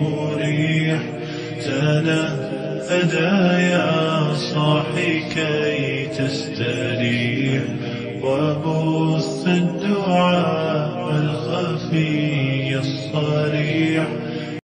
مريح تنهدى يا صاحي كي تستريح. وبث الدعاء الخفي الصريح.